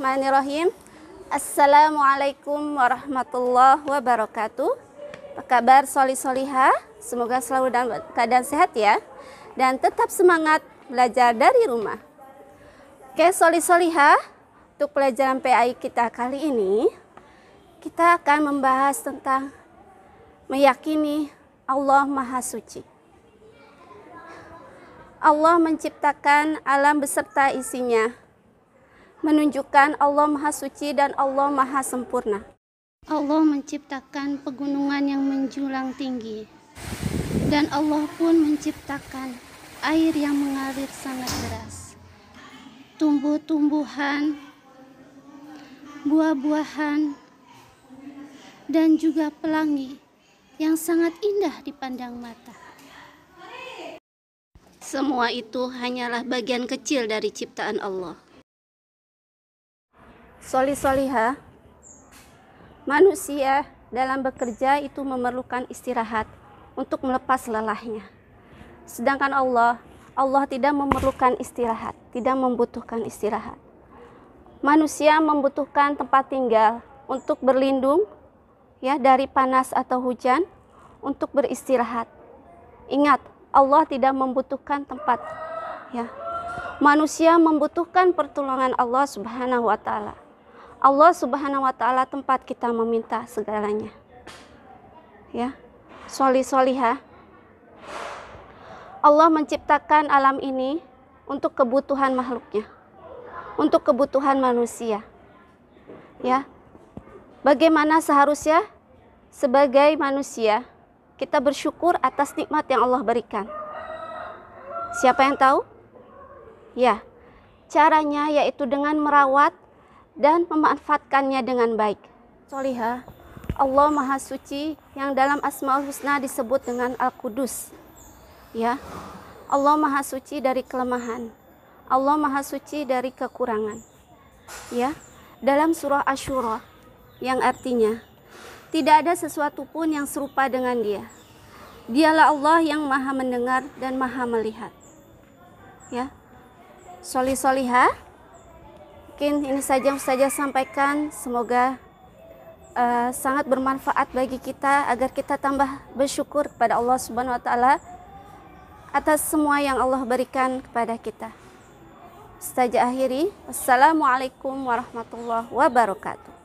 Bismillahirrahmanirrahim. Assalamualaikum warahmatullahi wabarakatuh. Apa kabar soli soliha? Semoga selalu dalam keadaan sehat ya. Dan tetap semangat belajar dari rumah. Oke soli soliha, untuk pelajaran PAI kita kali ini, kita akan membahas tentang meyakini Allah Maha Suci. Allah menciptakan alam beserta isinya menunjukkan Allah Maha Suci dan Allah Maha Sempurna. Allah menciptakan pegunungan yang menjulang tinggi, dan Allah pun menciptakan air yang mengalir sangat deras. Tumbuh-tumbuhan, buah-buahan, dan juga pelangi yang sangat indah dipandang mata. Semua itu hanyalah bagian kecil dari ciptaan Allah. Soli soliha, manusia dalam bekerja itu memerlukan istirahat untuk melepas lelahnya. Sedangkan Allah, Allah tidak memerlukan istirahat, tidak membutuhkan istirahat. Manusia membutuhkan tempat tinggal untuk berlindung ya dari panas atau hujan, untuk beristirahat. Ingat, Allah tidak membutuhkan tempat ya. Manusia membutuhkan pertolongan Allah Subhanahu wa taala. Allah Subhanahu wa taala tempat kita meminta segalanya. Ya. Soli soliha. Allah menciptakan alam ini untuk kebutuhan makhluknya. Untuk kebutuhan manusia. Ya. Bagaimana seharusnya sebagai manusia kita bersyukur atas nikmat yang Allah berikan? Siapa yang tahu? Ya. Caranya yaitu dengan merawat dan memanfaatkannya dengan baik. Soliha, Allah Maha Suci yang dalam Asmaul Husna disebut dengan Al-Qudus. Ya. Allah Maha Suci dari kelemahan. Allah Maha Suci dari kekurangan. Ya. Dalam surah Asyura yang artinya tidak ada sesuatu pun yang serupa dengan Dia. Dialah Allah yang Maha mendengar dan Maha melihat. Ya. Soli soliha mungkin ini saja yang saya sampaikan. Semoga uh, sangat bermanfaat bagi kita agar kita tambah bersyukur kepada Allah Subhanahu wa taala atas semua yang Allah berikan kepada kita. Saja akhiri. Wassalamualaikum warahmatullahi wabarakatuh.